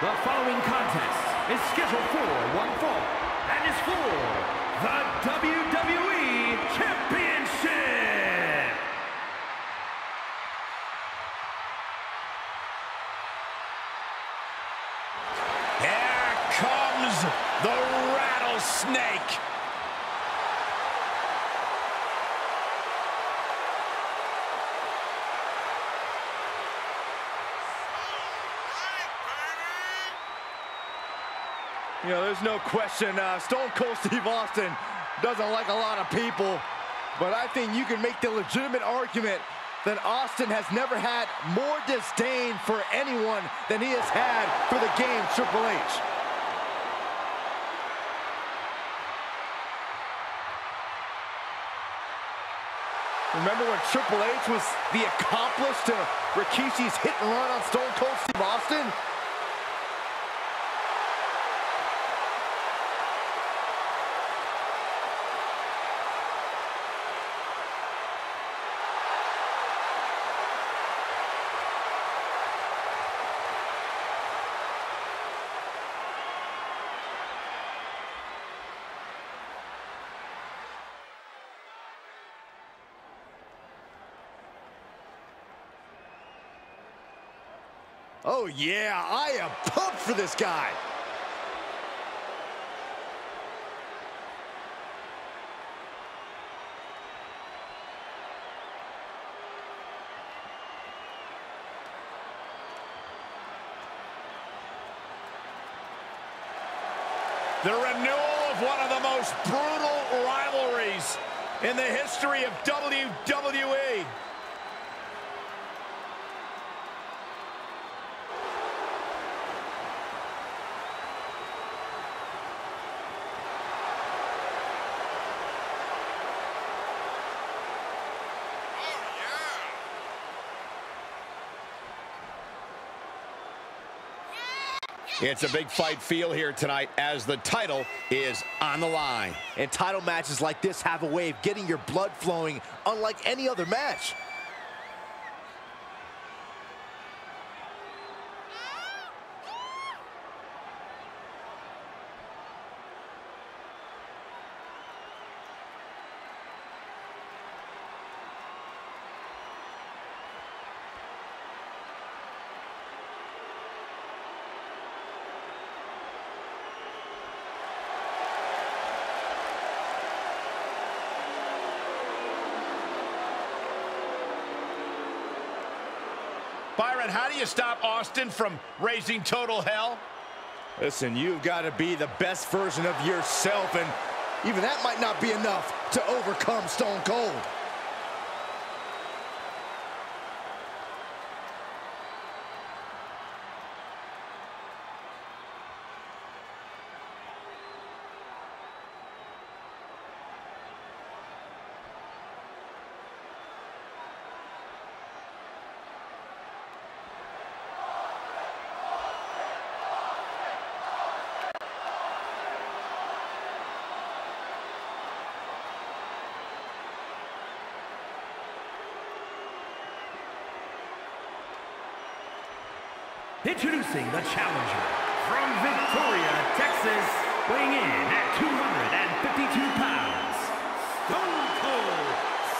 The following contest is scheduled for one fall and is for the WWE Championship. Here comes the rattlesnake. You know, there's no question uh, Stone Cold Steve Austin doesn't like a lot of people, but I think you can make the legitimate argument that Austin has never had more disdain for anyone than he has had for the game Triple H. Remember when Triple H was the accomplice to Rikishi's hit and run on Stone Cold Steve Austin? Oh yeah, I am pumped for this guy. The renewal of one of the most brutal rivalries in the history of WWE. It's a big fight feel here tonight as the title is on the line. And title matches like this have a way of getting your blood flowing unlike any other match. Byron, how do you stop Austin from raising total hell? Listen, you've got to be the best version of yourself, and even that might not be enough to overcome Stone Cold. Introducing the challenger from Victoria, Texas, weighing in at 252 pounds, Stone Cold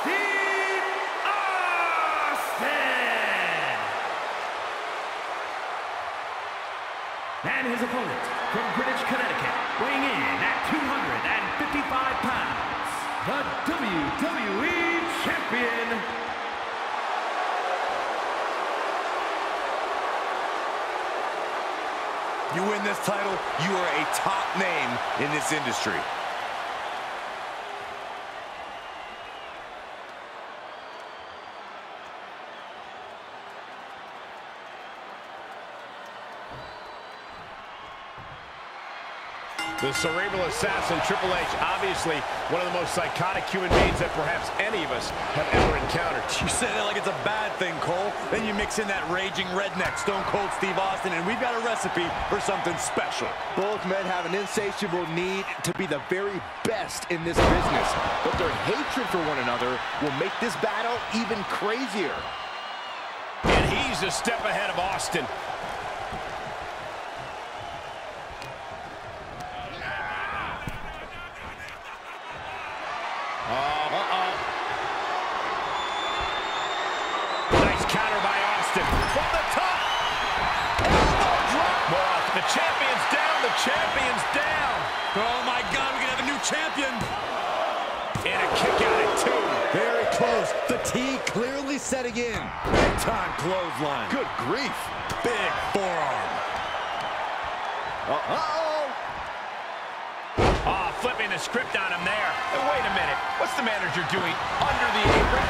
Steve Austin! And his opponent from Greenwich, Connecticut, weighing in at 255 pounds, the WWE Champion, You win this title, you are a top name in this industry. The cerebral assassin, Triple H, obviously one of the most psychotic human beings that perhaps any of us have ever encountered. You say that like it's a bad thing, Cole. Then you mix in that raging redneck, Stone Cold Steve Austin, and we've got a recipe for something special. Both men have an insatiable need to be the very best in this business, but their hatred for one another will make this battle even crazier. And he's a step ahead of Austin. Setting in. Big time clothesline. Good grief. Big forearm. Uh-oh. Oh, flipping the script on him there. Hey, wait a minute. What's the manager doing under the apron?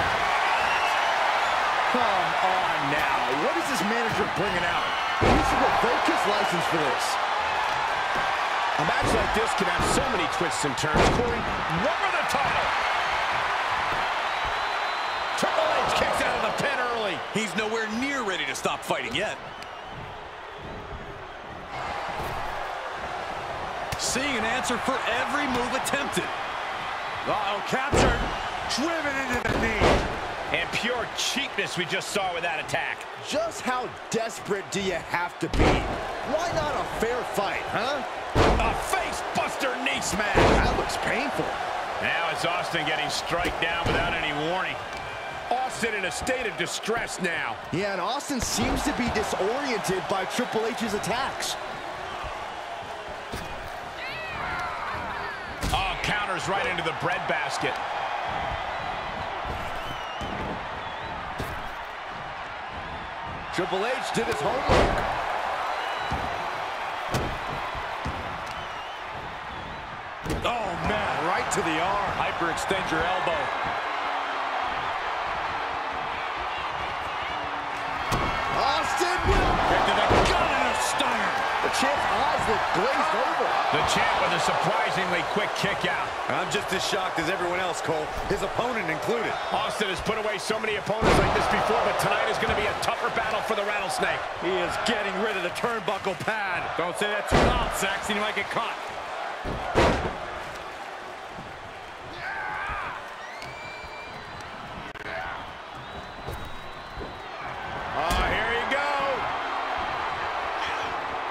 Come on now. What is this manager bringing out? He should revoke his license for this. A match like this can have so many twists and turns. Corey, what for the title? He's nowhere near ready to stop fighting yet. Seeing an answer for every move attempted. Uh-oh, captured. Driven into the knee. And pure cheapness we just saw with that attack. Just how desperate do you have to be? Why not a fair fight, huh? A face buster knee smash. That looks painful. Now it's Austin getting strike down without any warning. Austin in a state of distress now. Yeah, and Austin seems to be disoriented by Triple H's attacks. Oh, counters right into the breadbasket. Triple H did his homework. Oh, man, right to the arm. Hyperextend your elbow. Champ's eyes look glazed over. The champ with a surprisingly quick kick out. I'm just as shocked as everyone else, Cole. His opponent included. Austin has put away so many opponents like this before, but tonight is going to be a tougher battle for the Rattlesnake. He is getting rid of the turnbuckle pad. Don't say that too loud, Saxton. You might get caught. Oh, here you go.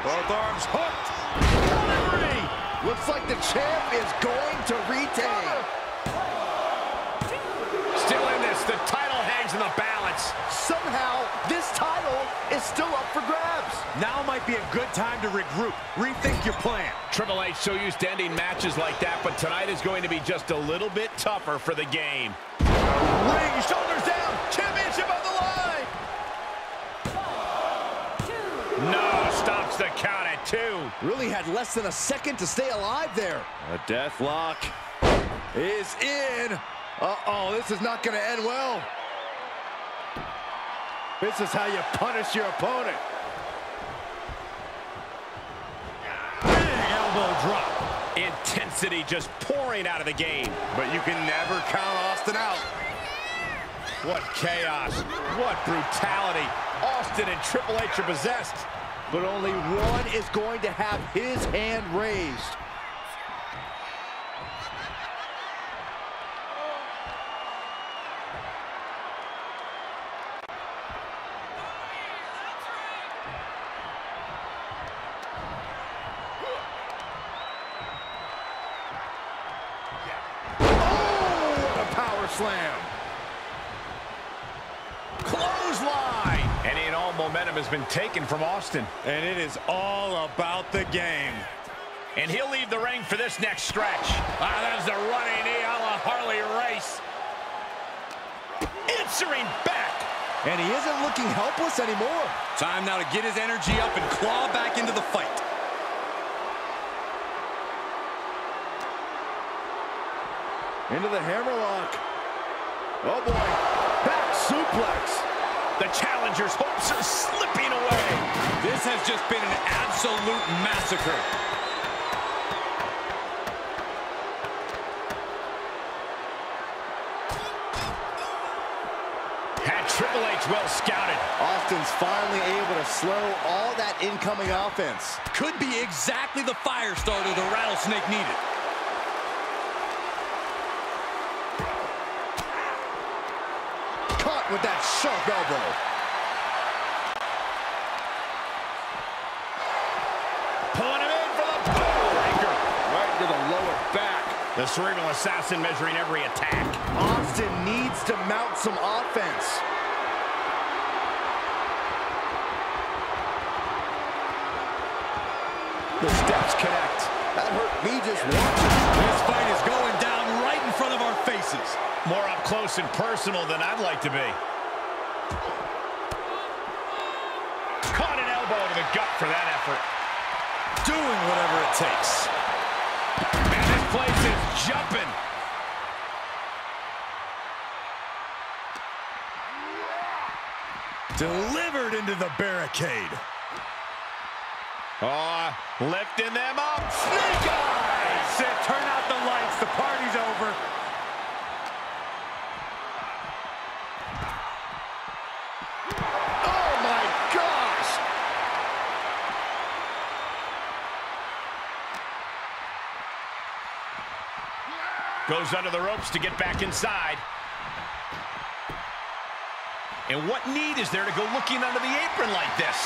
Both arms hooked. Delivery. Looks like the champ is going to retain. Still in this. The title hangs in the balance. Somehow, this title is still up for grabs. Now might be a good time to regroup. Rethink your plan. Triple H so used to ending matches like that, but tonight is going to be just a little bit tougher for the game. Ring, shoulders down, championship on the line. No, stops the count at two. Really had less than a second to stay alive there. A death lock. Is in. Uh-oh, this is not going to end well. This is how you punish your opponent. Big elbow drop. Intensity just pouring out of the game. But you can never count Austin out. What chaos. What brutality. Austin and Triple H are possessed. But only one is going to have his hand raised. Has been taken from Austin. And it is all about the game. And he'll leave the ring for this next stretch. Ah, there's the running knee a la Harley Race. Answering back. And he isn't looking helpless anymore. Time now to get his energy up and claw back into the fight. Into the hammerlock. Oh, boy. Back suplex. The challenger's hopes are slipping away. This has just been an absolute massacre. Had Triple H well scouted. Austin's finally able to slow all that incoming offense. Could be exactly the fire starter the Rattlesnake needed. With that sharp elbow. Pulling him in for the breaker. Right to the lower back. The cerebral assassin measuring every attack. Austin needs to mount some offense. The steps connect. That hurt me just watching. This fight is going down right in front of our faces. More up close and personal than I'd like to be. Caught an elbow to the gut for that effort. Doing whatever it takes. Man, this place is jumping. Delivered into the barricade. Oh, lifting them up. Snake eyes! Turn out the lights. The party's over. Oh, my gosh! Goes under the ropes to get back inside. And what need is there to go looking under the apron like this?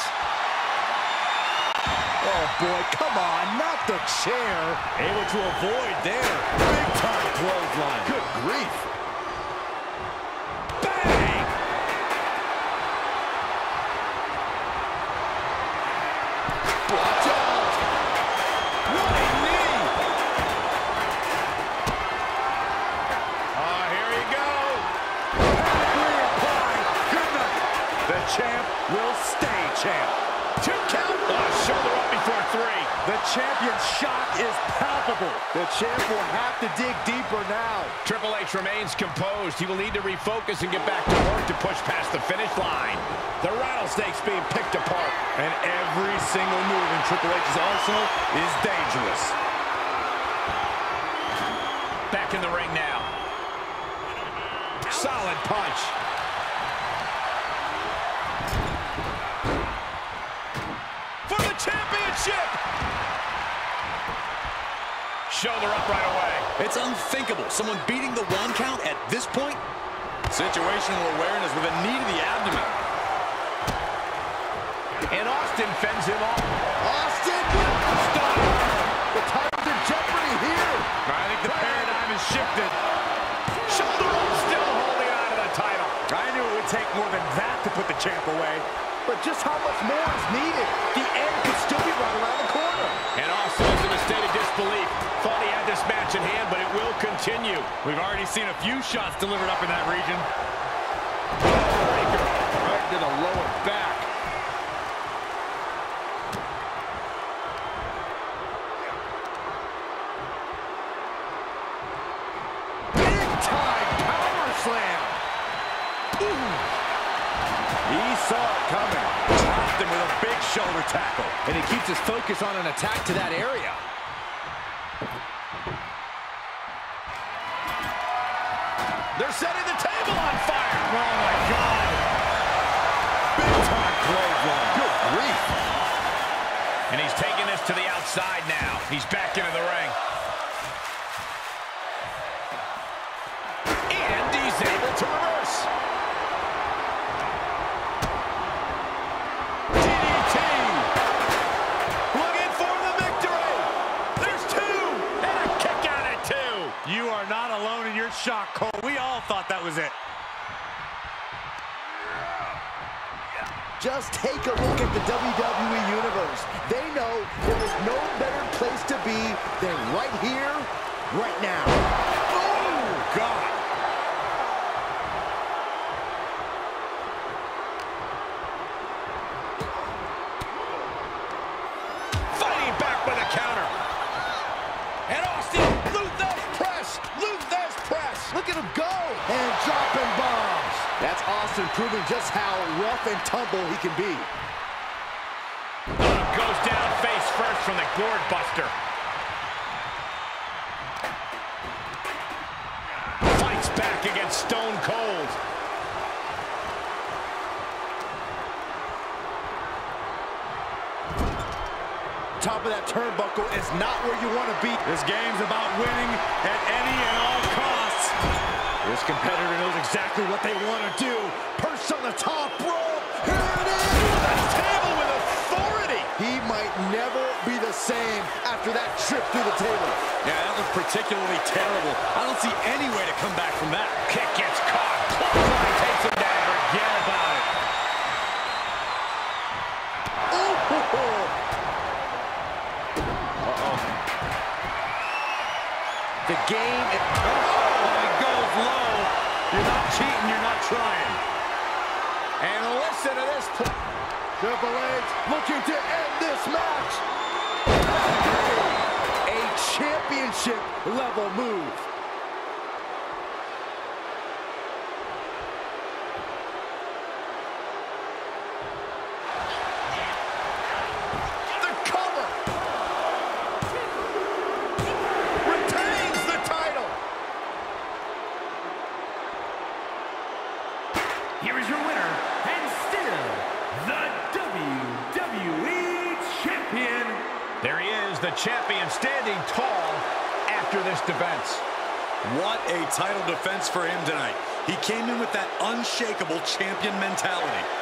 Oh, boy, come on, not the chair. Able to avoid there. Big time clothesline. Good grief. Bang! Watch out. Running knee. Oh, here you go. Reapplied. Good night. The champ will stay champ. Two count. Oh, shoulder up before three. The champion's shock is palpable. The champ will have to dig deeper now. Triple H remains composed. He will need to refocus and get back to work to push past the finish line. The rattlesnake's being picked apart. And every single move in Triple H's arsenal is dangerous. Back in the ring now. Solid punch. For the championship! Shoulder up right away. It's unthinkable. Someone beating the one count at this point? Situational awareness with a knee to the abdomen. And Austin fends him off. Austin Stop. The title's in jeopardy here. I think the paradigm has shifted. Shoulder up, still holding on to the title. I knew it would take more than that to put the champ away. But just how much more is needed? The end could still be right around the corner. And Austin is in a state of disbelief. Thought he had this match in hand, but it will continue. We've already seen a few shots delivered up in that region. Right to the lower back. Big time power slam. Ooh. He saw it coming. Austin with a big shoulder tackle. And he keeps his focus on an attack to that area. They're setting the table on fire. Oh, my God. Big time clothesline. Good grief. And he's taking this to the outside now. He's back into the ring. Just take a look at the WWE Universe. They know there is no better place to be than right here, right now. Austin proving just how rough and tumble he can be. Goes down face first from the gourd buster. Fights back against Stone Cold. Top of that turnbuckle is not where you want to be. This game's about winning at any and all costs. This competitor knows exactly what they want to do. Perched on the top rope. Here it is! The table with authority. He might never be the same after that trip through the table. Yeah, that was particularly terrible. I don't see any way to come back from that. Kick gets caught. Clothesline takes him down. Forget about it. Ooh, The game is... Oh, low. You're not cheating, you're not trying. And listen to this. Triple H looking to end this match. A championship level move. Defense. What a title defense for him tonight. He came in with that unshakable champion mentality.